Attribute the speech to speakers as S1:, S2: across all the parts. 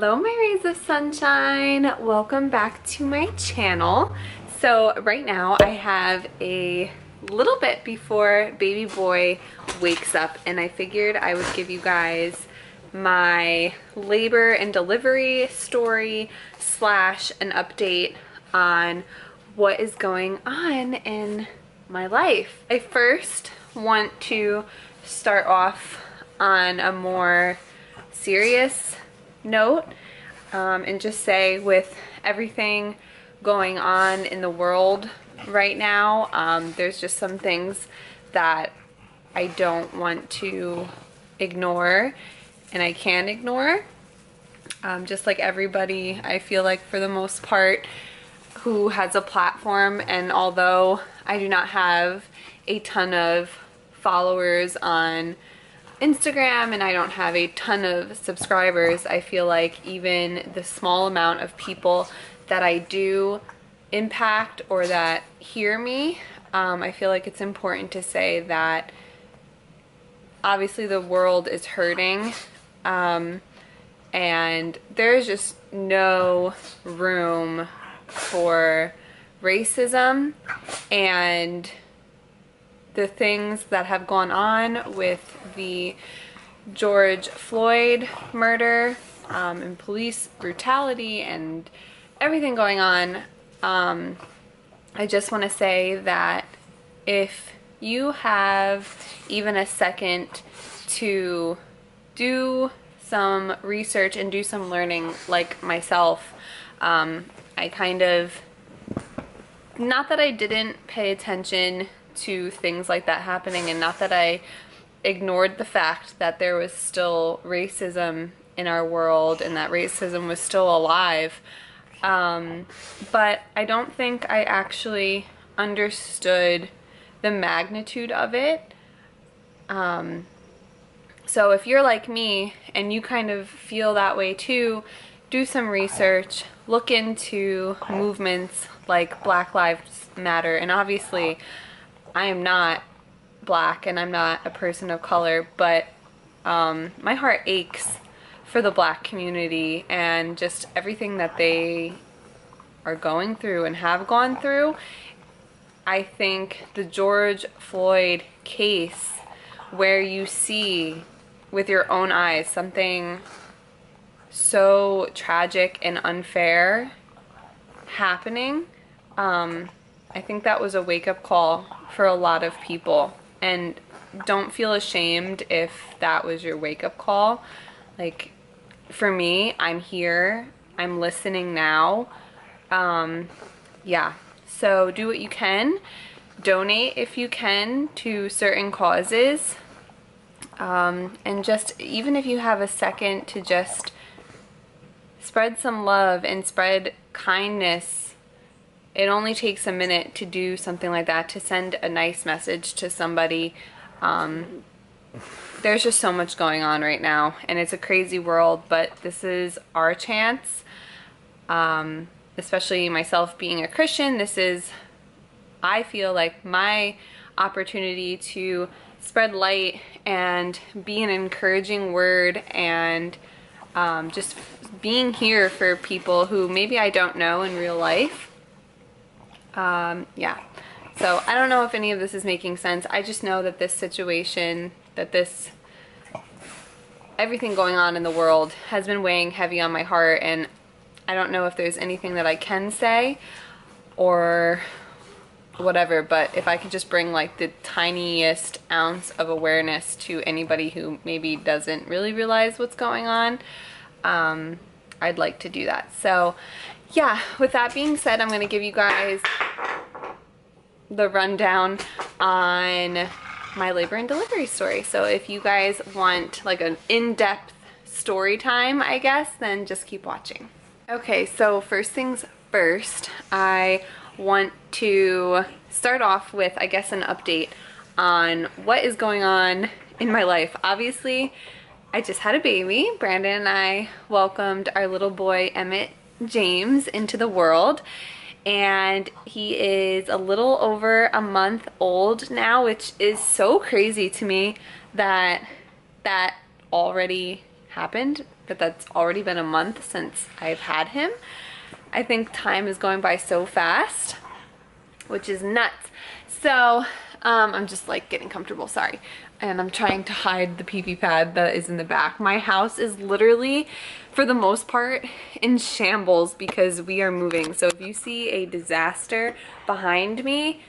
S1: Hello my rays of sunshine. Welcome back to my channel. So right now I have a little bit before baby boy wakes up and I figured I would give you guys my labor and delivery story slash an update on what is going on in my life. I first want to start off on a more serious note um, and just say with everything going on in the world right now, um, there's just some things that I don't want to ignore and I can ignore. Um, just like everybody, I feel like for the most part, who has a platform and although I do not have a ton of followers on Instagram and I don't have a ton of subscribers, I feel like even the small amount of people that I do impact or that hear me, um, I feel like it's important to say that obviously the world is hurting um, and there's just no room for racism and the things that have gone on with the George Floyd murder um, and police brutality and everything going on, um, I just want to say that if you have even a second to do some research and do some learning like myself, um, I kind of, not that I didn't pay attention to things like that happening and not that I ignored the fact that there was still racism in our world and that racism was still alive. Um, but I don't think I actually understood the magnitude of it. Um, so if you're like me and you kind of feel that way too, do some research, look into movements like Black Lives Matter, and obviously I am not black and I'm not a person of color, but um, my heart aches for the black community and just everything that they are going through and have gone through. I think the George Floyd case where you see with your own eyes something so tragic and unfair happening um, I think that was a wake-up call for a lot of people. And don't feel ashamed if that was your wake-up call. Like for me I'm here. I'm listening now. Um, yeah. So do what you can. Donate if you can to certain causes. Um, and just even if you have a second to just spread some love and spread kindness it only takes a minute to do something like that, to send a nice message to somebody. Um, there's just so much going on right now, and it's a crazy world, but this is our chance. Um, especially myself being a Christian, this is, I feel like, my opportunity to spread light and be an encouraging word and um, just being here for people who maybe I don't know in real life um, yeah. So I don't know if any of this is making sense. I just know that this situation, that this, everything going on in the world has been weighing heavy on my heart and I don't know if there's anything that I can say or whatever, but if I could just bring like the tiniest ounce of awareness to anybody who maybe doesn't really realize what's going on, um, I'd like to do that. So yeah, with that being said, I'm going to give you guys the rundown on my labor and delivery story. So if you guys want like an in-depth story time, I guess, then just keep watching. Okay, so first things first, I want to start off with, I guess, an update on what is going on in my life. Obviously, I just had a baby. Brandon and I welcomed our little boy, Emmett James, into the world and he is a little over a month old now which is so crazy to me that that already happened, but that's already been a month since I've had him. I think time is going by so fast, which is nuts. So um, I'm just like getting comfortable, sorry. And I'm trying to hide the pee pad that is in the back. My house is literally, for the most part, in shambles because we are moving. So if you see a disaster behind me,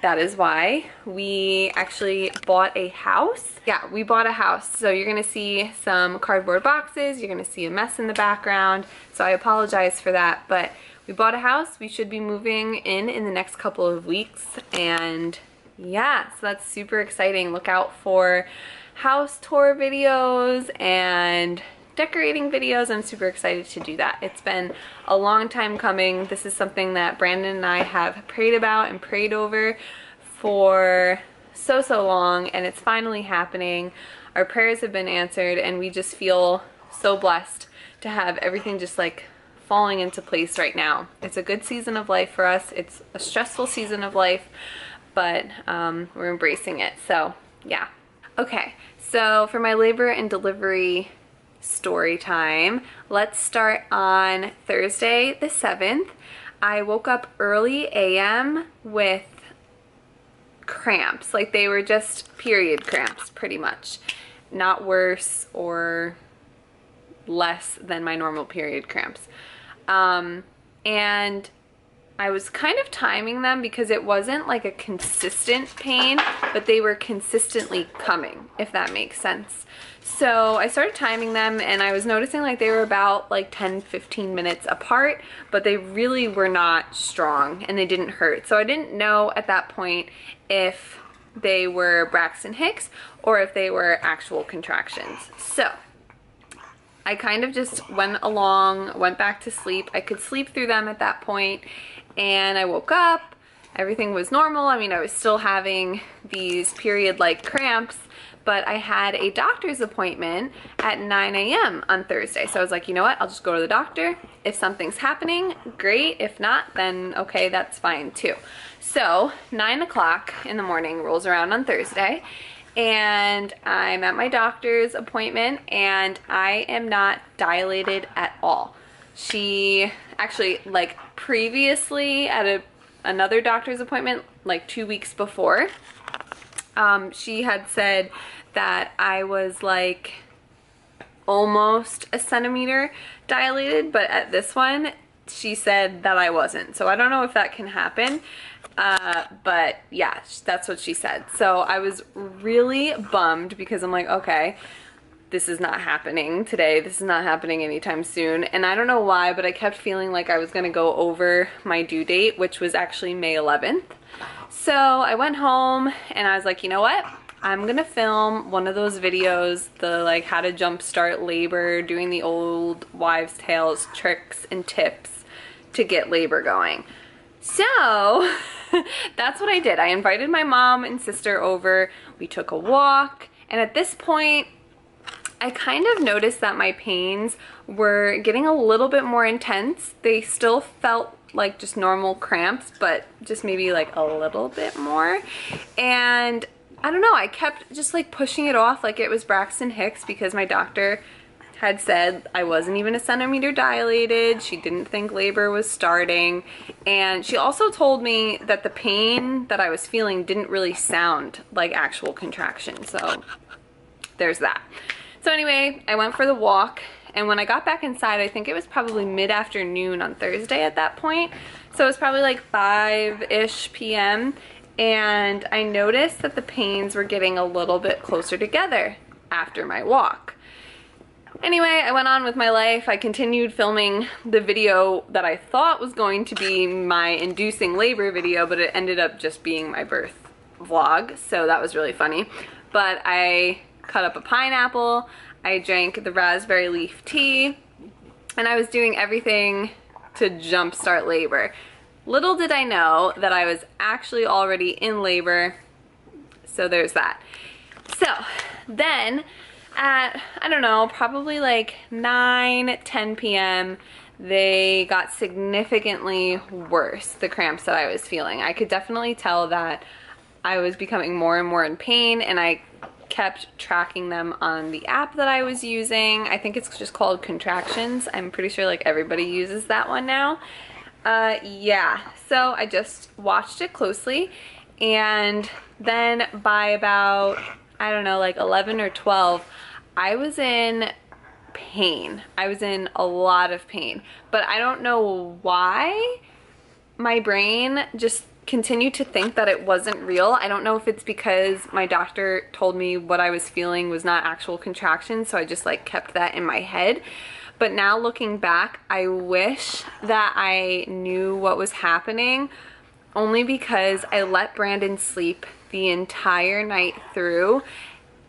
S1: that is why we actually bought a house. Yeah, we bought a house. So you're gonna see some cardboard boxes, you're gonna see a mess in the background. So I apologize for that, but we bought a house. We should be moving in in the next couple of weeks. And yeah, so that's super exciting. Look out for house tour videos and decorating videos. I'm super excited to do that. It's been a long time coming. This is something that Brandon and I have prayed about and prayed over for so, so long and it's finally happening. Our prayers have been answered and we just feel so blessed to have everything just like falling into place right now. It's a good season of life for us. It's a stressful season of life, but um, we're embracing it. So yeah. Okay, so for my labor and delivery story time. Let's start on Thursday the 7th. I woke up early AM with cramps. Like they were just period cramps pretty much. Not worse or less than my normal period cramps. Um, and I was kind of timing them because it wasn't like a consistent pain, but they were consistently coming, if that makes sense. So I started timing them and I was noticing like they were about like 10, 15 minutes apart, but they really were not strong and they didn't hurt. So I didn't know at that point if they were Braxton Hicks or if they were actual contractions. So I kind of just went along, went back to sleep. I could sleep through them at that point and I woke up. Everything was normal. I mean, I was still having these period-like cramps, but I had a doctor's appointment at 9 a.m. on Thursday. So I was like, you know what? I'll just go to the doctor. If something's happening, great. If not, then okay, that's fine too. So 9 o'clock in the morning rolls around on Thursday and I'm at my doctor's appointment and I am not dilated at all. She actually like previously at a another doctor's appointment like two weeks before um, she had said that I was like almost a centimeter dilated, but at this one, she said that I wasn't. So I don't know if that can happen. Uh, but yeah, that's what she said. So I was really bummed because I'm like, okay, this is not happening today. This is not happening anytime soon. And I don't know why, but I kept feeling like I was gonna go over my due date, which was actually May 11th. So I went home and I was like, you know what? I'm gonna film one of those videos, the like how to jumpstart labor, doing the old wives tales tricks and tips to get labor going. So that's what I did. I invited my mom and sister over. We took a walk and at this point I kind of noticed that my pains were getting a little bit more intense. They still felt like just normal cramps, but just maybe like a little bit more. And I don't know, I kept just like pushing it off like it was Braxton Hicks because my doctor had said I wasn't even a centimeter dilated. She didn't think labor was starting. And she also told me that the pain that I was feeling didn't really sound like actual contraction. So there's that. So anyway, I went for the walk and when I got back inside, I think it was probably mid-afternoon on Thursday at that point. So it was probably like 5-ish p.m. And I noticed that the pains were getting a little bit closer together after my walk. Anyway, I went on with my life. I continued filming the video that I thought was going to be my inducing labor video, but it ended up just being my birth vlog. So that was really funny. But I cut up a pineapple. I drank the raspberry leaf tea, and I was doing everything to jumpstart labor. Little did I know that I was actually already in labor, so there's that. So then at, I don't know, probably like 9, 10 p.m., they got significantly worse, the cramps that I was feeling. I could definitely tell that I was becoming more and more in pain and I kept tracking them on the app that I was using. I think it's just called Contractions. I'm pretty sure like everybody uses that one now. Uh, yeah, so I just watched it closely and then by about, I don't know, like 11 or 12, I was in pain. I was in a lot of pain, but I don't know why my brain just continued to think that it wasn't real. I don't know if it's because my doctor told me what I was feeling was not actual contractions, so I just like kept that in my head. But now looking back, I wish that I knew what was happening only because I let Brandon sleep the entire night through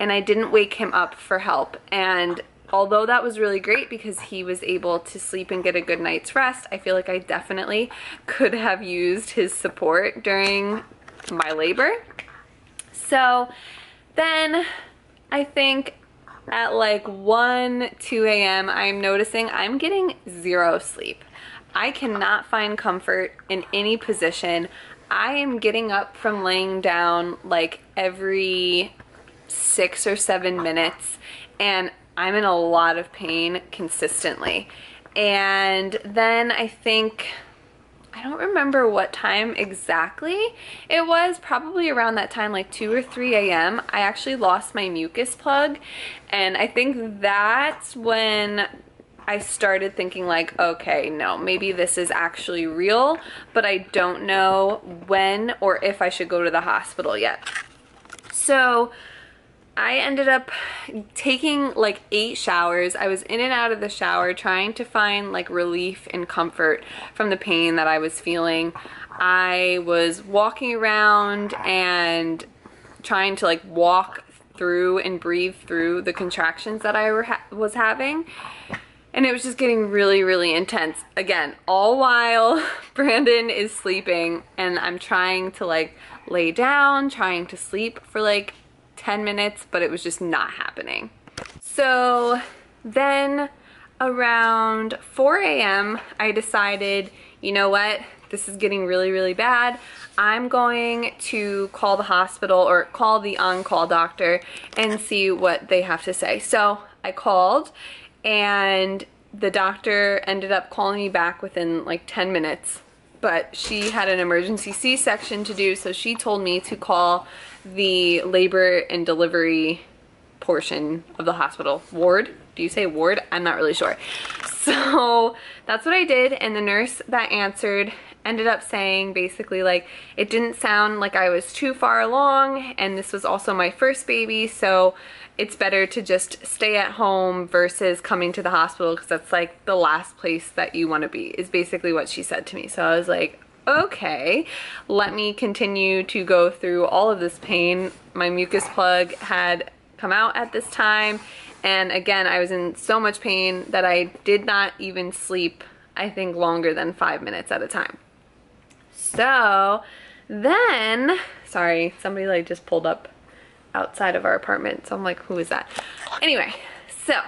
S1: and I didn't wake him up for help. And although that was really great because he was able to sleep and get a good night's rest, I feel like I definitely could have used his support during my labor. So then I think at like 1, 2 a.m., I'm noticing I'm getting zero sleep. I cannot find comfort in any position. I am getting up from laying down like every six or seven minutes and I'm in a lot of pain consistently. And then I think, I don't remember what time exactly it was, probably around that time, like 2 or 3 a.m. I actually lost my mucus plug. And I think that's when I started thinking like, okay, no, maybe this is actually real, but I don't know when or if I should go to the hospital yet. So I ended up taking like eight showers. I was in and out of the shower trying to find like relief and comfort from the pain that I was feeling. I was walking around and trying to like walk through and breathe through the contractions that I ha was having. And it was just getting really, really intense. Again, all while Brandon is sleeping and I'm trying to like lay down, trying to sleep for like 10 minutes, but it was just not happening. So then around 4 a.m., I decided, you know what, this is getting really, really bad. I'm going to call the hospital or call the on-call doctor and see what they have to say. So I called and the doctor ended up calling me back within like 10 minutes but she had an emergency C-section to do so she told me to call the labor and delivery portion of the hospital. Ward? Do you say ward? I'm not really sure. So that's what i did and the nurse that answered ended up saying basically like it didn't sound like i was too far along and this was also my first baby so it's better to just stay at home versus coming to the hospital because that's like the last place that you want to be is basically what she said to me so i was like okay, let me continue to go through all of this pain. My mucus plug had come out at this time. And again, I was in so much pain that I did not even sleep, I think, longer than five minutes at a time. So then, sorry, somebody like just pulled up outside of our apartment. So I'm like, who is that? Anyway, so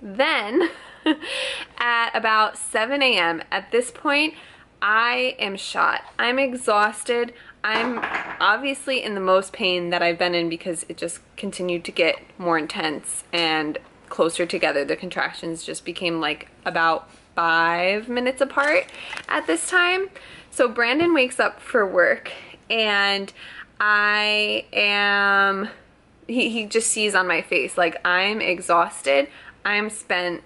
S1: then at about 7 a.m. at this point, I am shot. I'm exhausted. I'm obviously in the most pain that I've been in because it just continued to get more intense and closer together. The contractions just became like about five minutes apart at this time. So Brandon wakes up for work and I am, he, he just sees on my face, like I'm exhausted. I'm spent,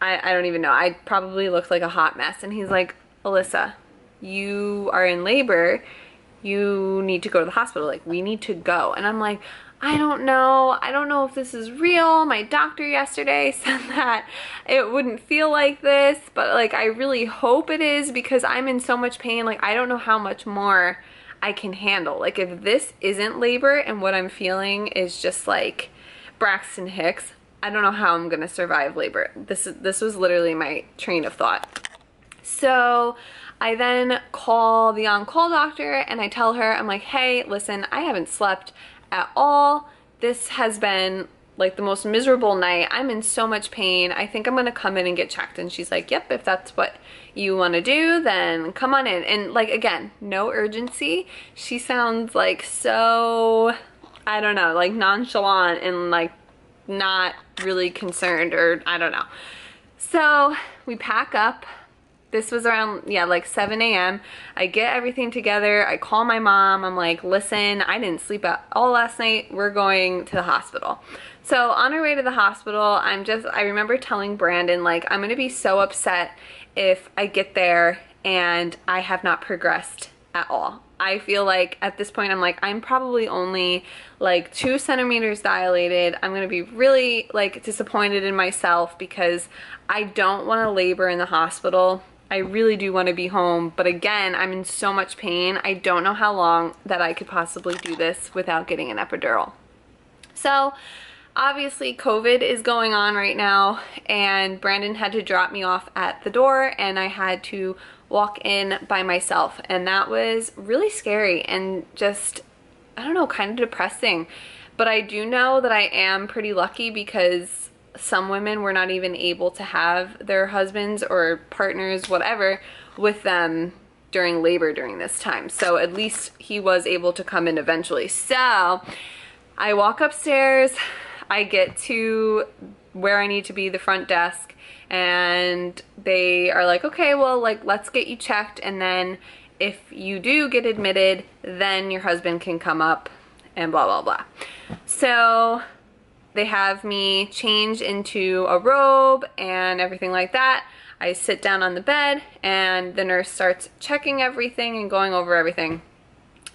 S1: I, I don't even know. I probably looked like a hot mess. And he's like, Allyssa, you are in labor. You need to go to the hospital. Like, we need to go. And I'm like, I don't know. I don't know if this is real. My doctor yesterday said that it wouldn't feel like this, but like I really hope it is because I'm in so much pain. Like I don't know how much more I can handle. Like if this isn't labor and what I'm feeling is just like Braxton Hicks, I don't know how I'm to survive labor. This is this was literally my train of thought. So I then call the on-call doctor and I tell her, I'm like, hey, listen, I haven't slept at all. This has been like the most miserable night. I'm in so much pain. I think I'm gonna come in and get checked. And she's like, yep, if that's what you wanna do, then come on in. And like, again, no urgency. She sounds like so I don't know, like nonchalant and like not really concerned or I don't know. So we pack up. This was around, yeah, like 7 a.m. I get everything together. I call my mom. I'm like, listen, I didn't sleep at all last night. We're going to the hospital. So on our way to the hospital, I'm just, I remember telling Brandon, like, I'm to be so upset if I get there and I have not progressed at all. I feel like at this point I'm like I'm probably only like two centimeters dilated. I'm gonna be really like disappointed in myself because I don't want to labor in the hospital. I really do want to be home, but again, I'm in so much pain. I don't know how long that I could possibly do this without getting an epidural. So obviously COVID is going on right now and Brandon had to drop me off at the door and I had to walk in by myself and that was really scary and just I don't know kind of depressing. But I do know that I am pretty lucky because some women were not even able to have their husbands or partners whatever with them during labor during this time. So at least he was able to come in eventually. So I walk upstairs I get to where I need to be the front desk and they are like, okay, well, like, let's get you checked. And then if you do get admitted, then your husband can come up and blah, blah, blah. So they have me change into a robe and everything like that. I sit down on the bed and the nurse starts checking everything and going over everything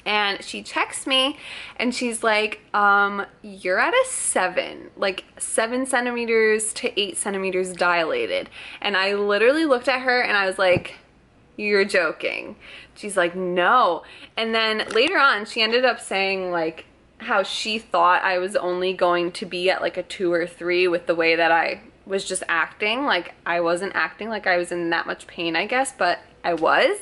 S1: and she checks me and she's like um you're at a seven like seven centimeters to eight centimeters dilated. And i literally looked at her and i was like you're joking. She's like no. And then later on she ended up saying like how she thought i was only going to be at like a two or three with the way that i was just acting. Like i wasn't acting like i was in that much pain i guess but i was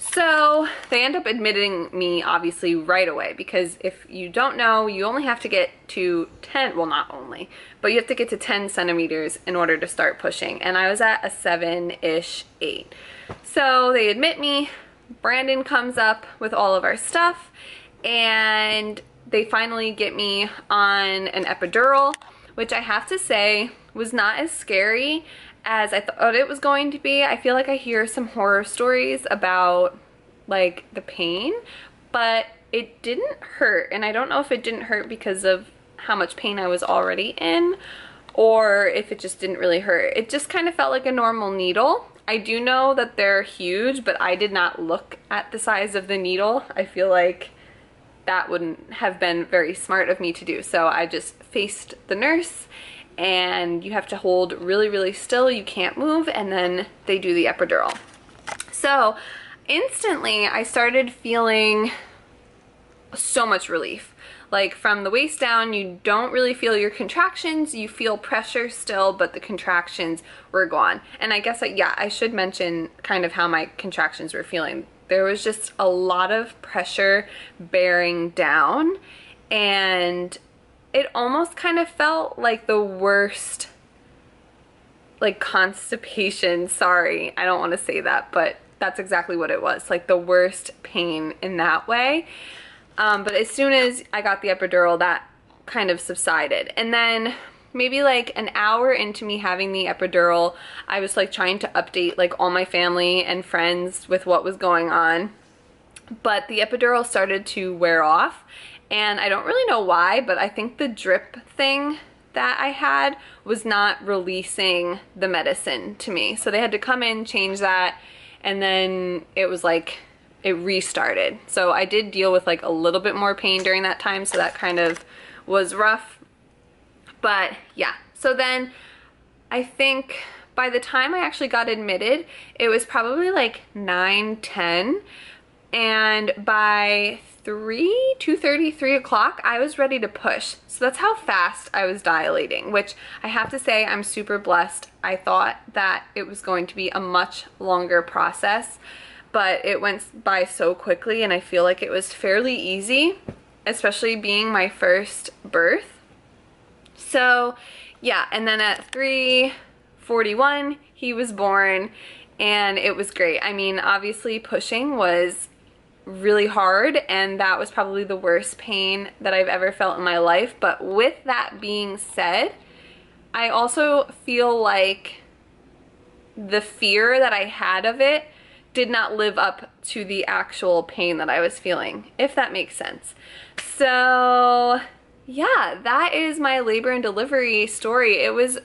S1: so they end up admitting me obviously right away because if you don't know, you only have to get to 10, well not only, but you have to get to 10 centimeters in order to start pushing. And I was at a seven-ish, eight. So they admit me, Brandon comes up with all of our stuff and they finally get me on an epidural, which I have to say was not as scary as I thought it was going to be. I feel like I hear some horror stories about like the pain, but it didn't hurt. And I don't know if it didn't hurt because of how much pain I was already in or if it just didn't really hurt. It just kind of felt like a normal needle. I do know that they're huge, but I did not look at the size of the needle. I feel like that wouldn't have been very smart of me to do. So I just faced the nurse and you have to hold really, really still. You can't move and then they do the epidural. So instantly I started feeling so much relief. Like from the waist down, you don't really feel your contractions. You feel pressure still, but the contractions were gone. And I guess, I, yeah, I should mention kind of how my contractions were feeling. There was just a lot of pressure bearing down and it almost kind of felt like the worst like constipation. Sorry i don't want to say that but that's exactly what it was like the worst pain in that way. Um, but as soon as i got the epidural that kind of subsided. And then maybe like an hour into me having the epidural i was like trying to update like all my family and friends with what was going on. But the epidural started to wear off and I don't really know why, but I think the drip thing that I had was not releasing the medicine to me. So they had to come in, change that, and then it was like it restarted. So I did deal with like a little bit more pain during that time, so that kind of was rough. But yeah, so then I think by the time I actually got admitted, it was probably like 9, 10. And by 3, 2.30, 3 o'clock, I was ready to push. So that's how fast I was dilating, which I have to say I'm super blessed. I thought that it was going to be a much longer process, but it went by so quickly and I feel like it was fairly easy, especially being my first birth. So yeah, and then at 3.41, he was born and it was great. I mean, obviously pushing was really hard and that was probably the worst pain that I've ever felt in my life. But with that being said, I also feel like the fear that I had of it did not live up to the actual pain that I was feeling, if that makes sense. So yeah, that is my labor and delivery story. It was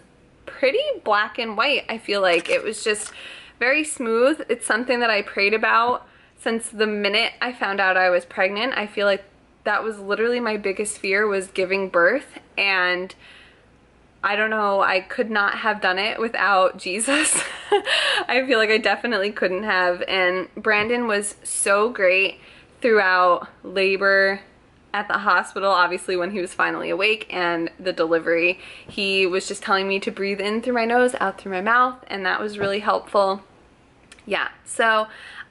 S1: pretty black and white, I feel like. It was just very smooth. It's something that I prayed about since the minute I found out I was pregnant. I feel like that was literally my biggest fear was giving birth and I don't know, I could not have done it without Jesus. I feel like I definitely couldn't have. And Brandon was so great throughout labor at the hospital, obviously when he was finally awake and the delivery. He was just telling me to breathe in through my nose, out through my mouth, and that was really helpful. Yeah, so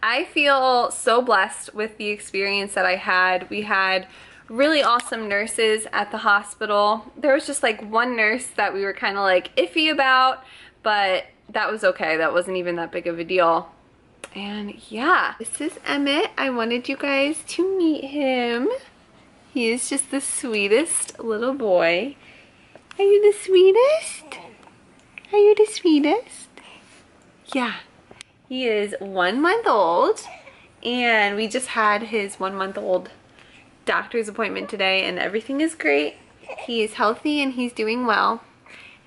S1: I feel so blessed with the experience that I had. We had really awesome nurses at the hospital. There was just like one nurse that we were kind of like iffy about, but that was okay. That wasn't even that big of a deal. And yeah, this is Emmett. I wanted you guys to meet him. He is just the sweetest little boy. Are you the sweetest? Are you the sweetest? Yeah. He is one month old and we just had his one month old doctor's appointment today and everything is great. He is healthy and he's doing well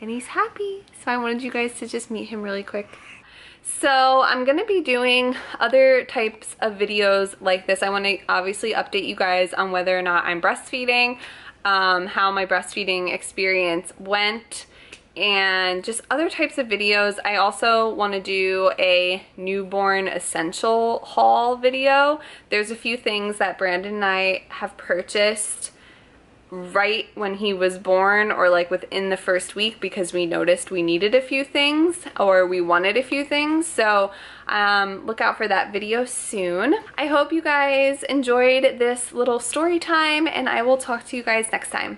S1: and he's happy. So I wanted you guys to just meet him really quick. So I'm going to be doing other types of videos like this. I want to obviously update you guys on whether or not I'm breastfeeding, um, how my breastfeeding experience went, and just other types of videos. I also want to do a newborn essential haul video. There's a few things that Brandon and I have purchased right when he was born or like within the first week because we noticed we needed a few things or we wanted a few things so um, look out for that video soon. I hope you guys enjoyed this little story time and I will talk to you guys next time.